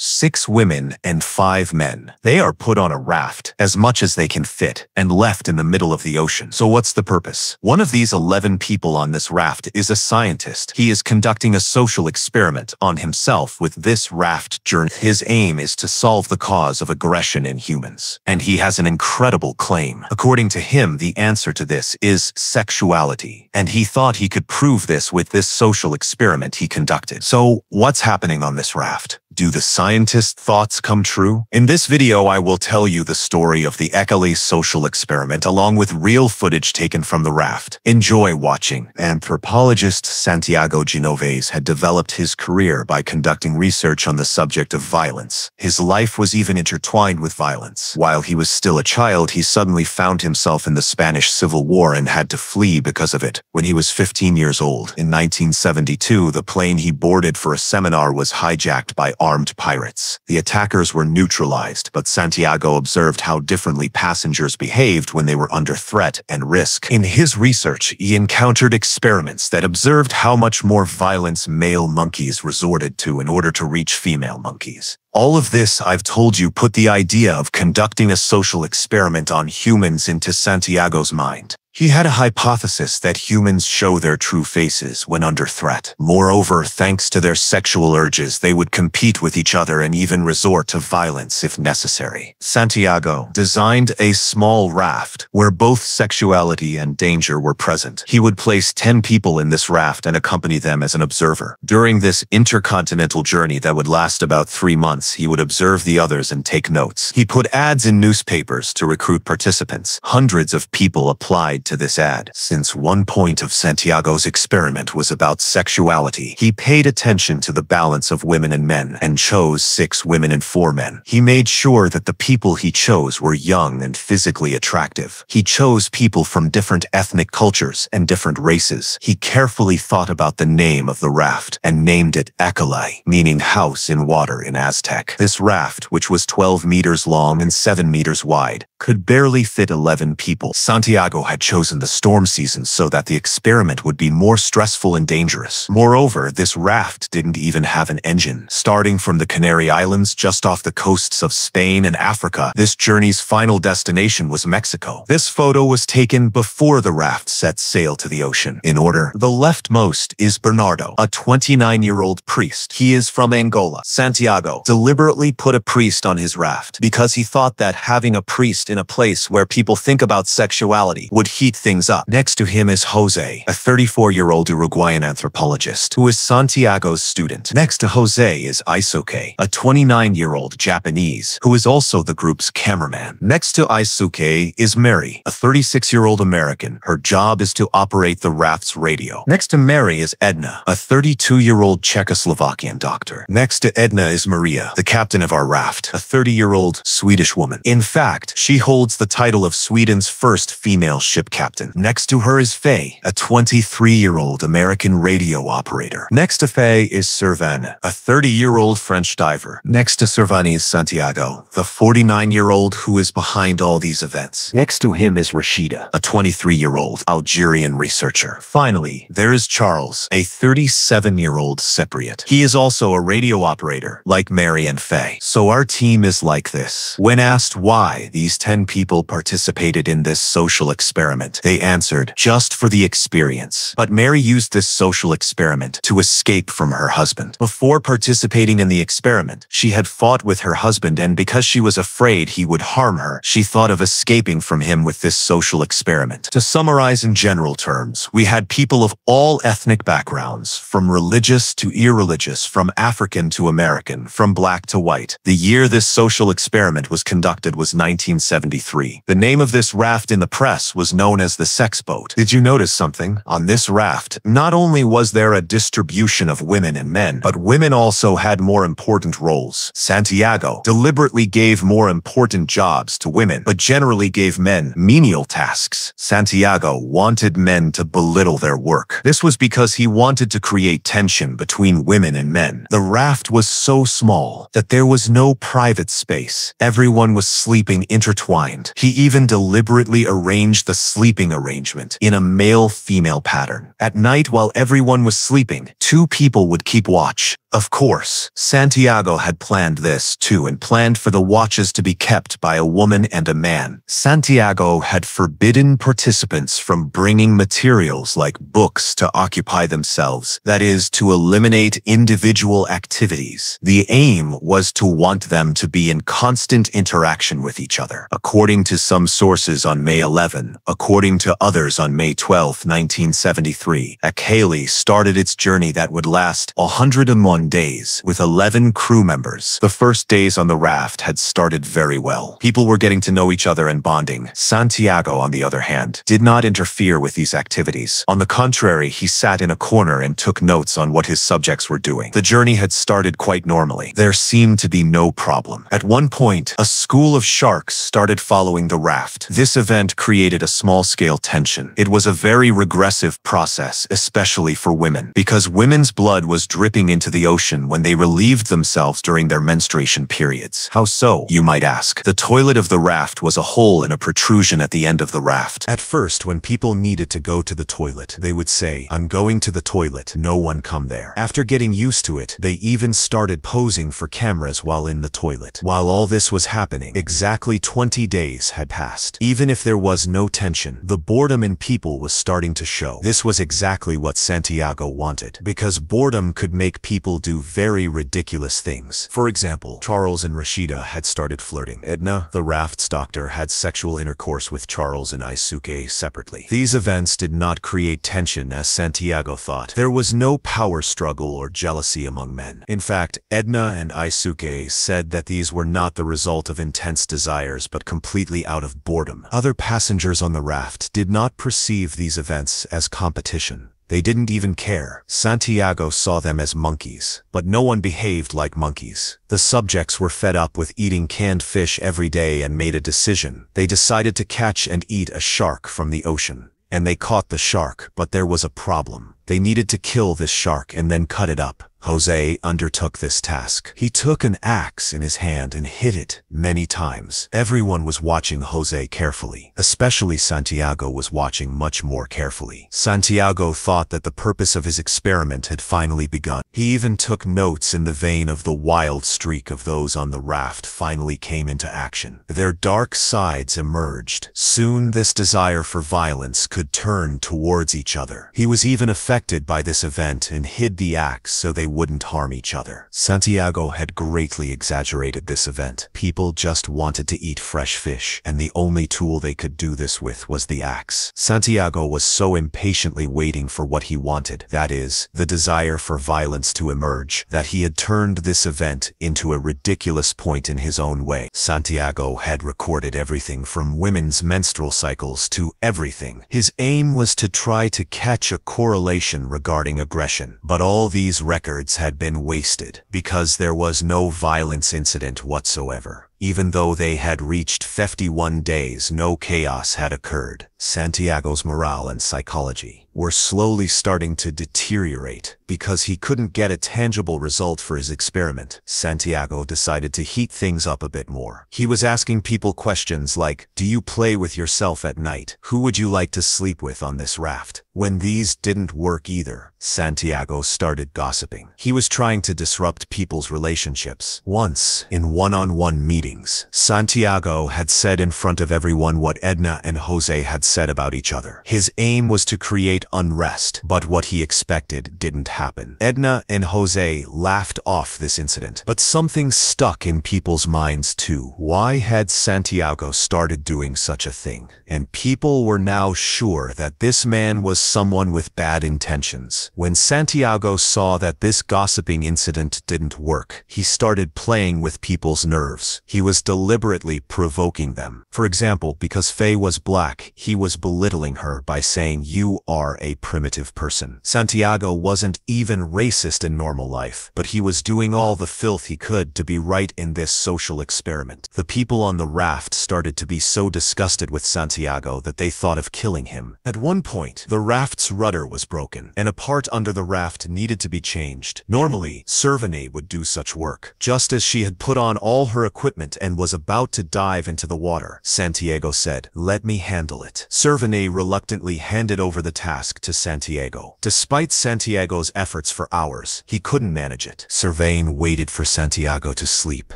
six women and five men. They are put on a raft, as much as they can fit, and left in the middle of the ocean. So what's the purpose? One of these 11 people on this raft is a scientist. He is conducting a social experiment on himself with this raft journey. His aim is to solve the cause of aggression in humans. And he has an incredible claim. According to him, the answer to this is sexuality. And he thought he could prove this with this social experiment he conducted. So what's happening on this raft? Do the scientist's thoughts come true? In this video, I will tell you the story of the Acali social experiment along with real footage taken from the raft. Enjoy watching. Anthropologist Santiago Genovés had developed his career by conducting research on the subject of violence. His life was even intertwined with violence. While he was still a child, he suddenly found himself in the Spanish Civil War and had to flee because of it. When he was 15 years old, in 1972, the plane he boarded for a seminar was hijacked by armed pirates. The attackers were neutralized, but Santiago observed how differently passengers behaved when they were under threat and risk. In his research, he encountered experiments that observed how much more violence male monkeys resorted to in order to reach female monkeys. All of this I've told you put the idea of conducting a social experiment on humans into Santiago's mind. He had a hypothesis that humans show their true faces when under threat. Moreover, thanks to their sexual urges, they would compete with each other and even resort to violence if necessary. Santiago designed a small raft where both sexuality and danger were present. He would place 10 people in this raft and accompany them as an observer. During this intercontinental journey that would last about three months, he would observe the others and take notes. He put ads in newspapers to recruit participants. Hundreds of people applied to this ad. Since one point of Santiago's experiment was about sexuality, he paid attention to the balance of women and men and chose six women and four men. He made sure that the people he chose were young and physically attractive. He chose people from different ethnic cultures and different races. He carefully thought about the name of the raft and named it Acali, meaning house in water in Aztec. This raft, which was 12 meters long and 7 meters wide, could barely fit 11 people. Santiago had chosen the storm season so that the experiment would be more stressful and dangerous. Moreover, this raft didn't even have an engine. Starting from the Canary Islands just off the coasts of Spain and Africa, this journey's final destination was Mexico. This photo was taken before the raft set sail to the ocean. In order, the leftmost is Bernardo, a 29-year-old priest. He is from Angola. Santiago deliberately put a priest on his raft because he thought that having a priest in a place where people think about sexuality would heat things up. Next to him is Jose, a 34-year-old Uruguayan anthropologist who is Santiago's student. Next to Jose is Eisuke, a 29-year-old Japanese who is also the group's cameraman. Next to Eisuke is Mary, a 36-year-old American. Her job is to operate the raft's radio. Next to Mary is Edna, a 32-year-old Czechoslovakian doctor. Next to Edna is Maria, the captain of our raft, a 30-year-old Swedish woman. In fact, she holds the title of Sweden's first female ship captain. Next to her is Faye, a 23-year-old American radio operator. Next to Faye is Servane, a 30-year-old French diver. Next to Servani is Santiago, the 49-year-old who is behind all these events. Next to him is Rashida, a 23-year-old Algerian researcher. Finally, there is Charles, a 37-year-old Cypriot. He is also a radio operator, like Mary and Faye. So our team is like this. When asked why these 10 people participated in this social experiment, they answered, just for the experience. But Mary used this social experiment to escape from her husband. Before participating in the experiment, she had fought with her husband and because she was afraid he would harm her, she thought of escaping from him with this social experiment. To summarize in general terms, we had people of all ethnic backgrounds, from religious to irreligious, from African to American, from black to white. The year this social experiment was conducted was 1973. The name of this raft in the press was known as the sex boat. Did you notice something? On this raft, not only was there a distribution of women and men, but women also had more important roles. Santiago deliberately gave more important jobs to women, but generally gave men menial tasks. Santiago wanted men to belittle their work. This was because he wanted to create tension between women and men. The raft was so small that there was no private space. Everyone was sleeping intertwined. He even deliberately arranged the sleeping arrangement in a male-female pattern. At night while everyone was sleeping, two people would keep watch. Of course, Santiago had planned this too and planned for the watches to be kept by a woman and a man. Santiago had forbidden participants from bringing materials like books to occupy themselves, that is, to eliminate individual activities. The aim was to want them to be in constant interaction with each other. According to some sources on May 11, according to others on May 12, 1973, Acali started its journey that would last 101 days with 11 crew members. The first days on the raft had started very well. People were getting to know each other and bonding. Santiago, on the other hand, did not interfere with these activities. On the contrary, he sat in a corner and took notes on what his subjects were doing. The journey had started quite normally. There seemed to be no problem. At one point, a school of sharks started following the raft. This event created a small-scale tension. It was a very regressive process, especially for women, because women's blood was dripping into the ocean when they relieved themselves during their menstruation periods. How so, you might ask? The toilet of the raft was a hole in a protrusion at the end of the raft. At first, when people needed to go to the toilet, they would say, I'm going to the toilet, no one come there. After getting used to it, they even started posing for cameras while in the toilet. While all this was happening, exactly 20 days had passed. Even if there was no tension, the boredom in people was starting to show. This was exactly what Santiago wanted, because boredom could make people do very ridiculous things. For example, Charles and Rashida had started flirting. Edna, the raft's doctor, had sexual intercourse with Charles and Eisuke separately. These events did not create tension as Santiago thought. There was no power struggle or jealousy among men. In fact, Edna and Eisuke said that these were not the result of intense desires but completely out of boredom. Other passengers on the raft did not perceive these events as competition. They didn't even care. Santiago saw them as monkeys, but no one behaved like monkeys. The subjects were fed up with eating canned fish every day and made a decision. They decided to catch and eat a shark from the ocean. And they caught the shark, but there was a problem. They needed to kill this shark and then cut it up. Jose undertook this task. He took an axe in his hand and hit it many times. Everyone was watching Jose carefully. Especially Santiago was watching much more carefully. Santiago thought that the purpose of his experiment had finally begun. He even took notes in the vein of the wild streak of those on the raft finally came into action. Their dark sides emerged. Soon this desire for violence could turn towards each other. He was even affected by this event and hid the axe so they wouldn't harm each other. Santiago had greatly exaggerated this event. People just wanted to eat fresh fish, and the only tool they could do this with was the axe. Santiago was so impatiently waiting for what he wanted, that is, the desire for violence to emerge, that he had turned this event into a ridiculous point in his own way. Santiago had recorded everything from women's menstrual cycles to everything. His aim was to try to catch a correlation regarding aggression, but all these records had been wasted because there was no violence incident whatsoever. Even though they had reached 51 days, no chaos had occurred. Santiago's morale and psychology were slowly starting to deteriorate because he couldn't get a tangible result for his experiment. Santiago decided to heat things up a bit more. He was asking people questions like, do you play with yourself at night? Who would you like to sleep with on this raft? When these didn't work either, Santiago started gossiping. He was trying to disrupt people's relationships. Once, in one-on-one -on -one meetings, Santiago had said in front of everyone what Edna and Jose had said about each other. His aim was to create unrest, but what he expected didn't happen. Edna and Jose laughed off this incident, but something stuck in people's minds too. Why had Santiago started doing such a thing? And people were now sure that this man was someone with bad intentions. When Santiago saw that this gossiping incident didn't work, he started playing with people's nerves. He He was deliberately provoking them. For example, because Faye was black, he was belittling her by saying, you are a primitive person. Santiago wasn't even racist in normal life, but he was doing all the filth he could to be right in this social experiment. The people on the raft started to be so disgusted with Santiago that they thought of killing him. At one point, the raft's rudder was broken, and a part under the raft needed to be changed. Normally, Servane would do such work. Just as she had put on all her equipment and was about to dive into the water, Santiago said, let me handle it. Servane reluctantly handed over the task to Santiago. Despite Santiago's efforts for hours, he couldn't manage it. Servane waited for Santiago to sleep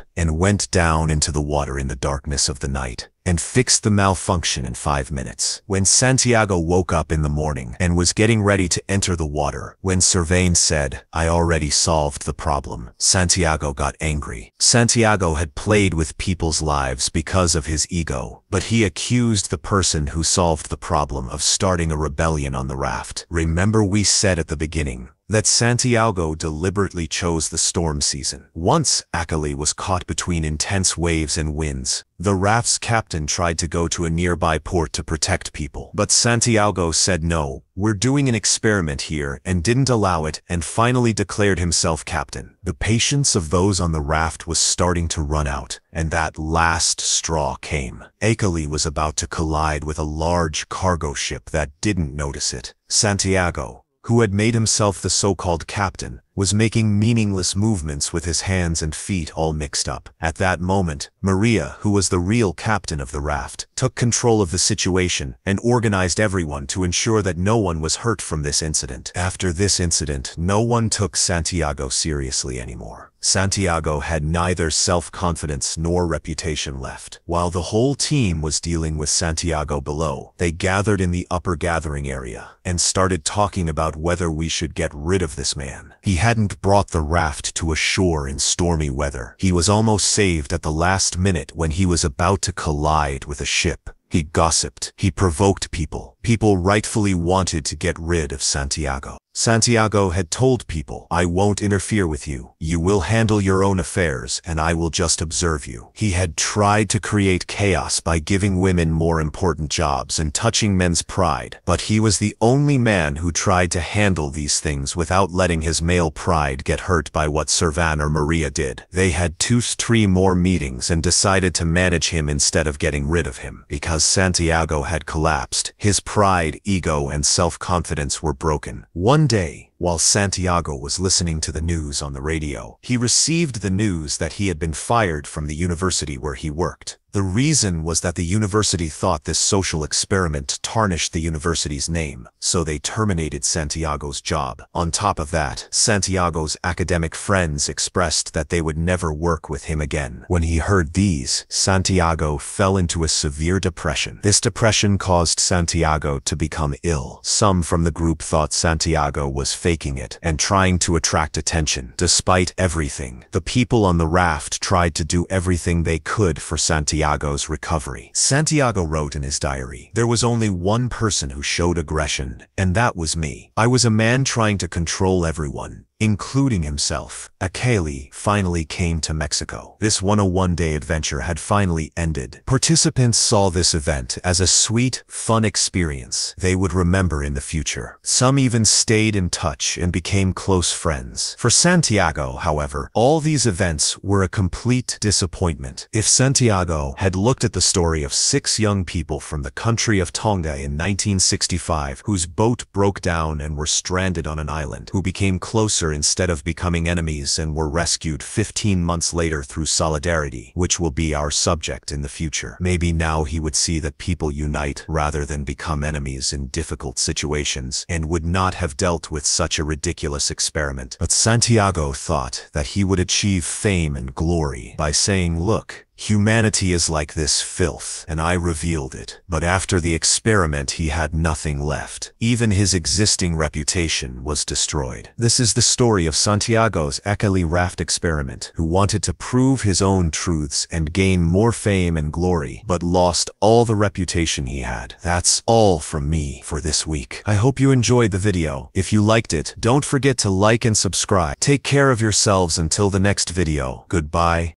and went down into the water in the darkness of the night and fixed the malfunction in five minutes. When Santiago woke up in the morning and was getting ready to enter the water, when Servane said, I already solved the problem, Santiago got angry. Santiago had played with people's lives because of his ego, but he accused the person who solved the problem of starting a rebellion on the raft. Remember we said at the beginning, that Santiago deliberately chose the storm season. Once Acali was caught between intense waves and winds, the raft's captain tried to go to a nearby port to protect people. But Santiago said no, we're doing an experiment here and didn't allow it and finally declared himself captain. The patience of those on the raft was starting to run out, and that last straw came. Acali was about to collide with a large cargo ship that didn't notice it. Santiago, who had made himself the so-called captain, was making meaningless movements with his hands and feet all mixed up. At that moment, Maria, who was the real captain of the raft, took control of the situation and organized everyone to ensure that no one was hurt from this incident. After this incident, no one took Santiago seriously anymore. Santiago had neither self-confidence nor reputation left. While the whole team was dealing with Santiago below, they gathered in the upper gathering area and started talking about whether we should get rid of this man. He hadn't brought the raft to a shore in stormy weather. He was almost saved at the last minute when he was about to collide with a ship. He gossiped. He provoked people. People rightfully wanted to get rid of Santiago. Santiago had told people, I won't interfere with you. You will handle your own affairs, and I will just observe you. He had tried to create chaos by giving women more important jobs and touching men's pride, but he was the only man who tried to handle these things without letting his male pride get hurt by what Servane or Maria did. They had two, three more meetings and decided to manage him instead of getting rid of him. Because Santiago had collapsed, his pride, ego, and self-confidence were broken. One day, while Santiago was listening to the news on the radio, he received the news that he had been fired from the university where he worked. The reason was that the university thought this social experiment tarnished the university's name, so they terminated Santiago's job. On top of that, Santiago's academic friends expressed that they would never work with him again. When he heard these, Santiago fell into a severe depression. This depression caused Santiago to become ill. Some from the group thought Santiago was faking it and trying to attract attention. Despite everything, the people on the raft tried to do everything they could for Santiago's recovery. Santiago wrote in his diary, There was only one person who showed aggression, and that was me. I was a man trying to control everyone, including himself. Acali finally came to Mexico. This 101-day adventure had finally ended. Participants saw this event as a sweet, fun experience they would remember in the future. Some even stayed in touch and became close friends. For Santiago, however, all these events were a complete disappointment. If Santiago had looked at the story of six young people from the country of Tonga in 1965 whose boat broke down and were stranded on an island, who became closer instead of becoming enemies and were rescued 15 months later through solidarity, which will be our subject in the future. Maybe now he would see that people unite rather than become enemies in difficult situations and would not have dealt with such a ridiculous experiment. But Santiago thought that he would achieve fame and glory by saying, look, Humanity is like this filth, and I revealed it. But after the experiment he had nothing left. Even his existing reputation was destroyed. This is the story of Santiago's Acali raft experiment, who wanted to prove his own truths and gain more fame and glory, but lost all the reputation he had. That's all from me for this week. I hope you enjoyed the video. If you liked it, don't forget to like and subscribe. Take care of yourselves until the next video. Goodbye.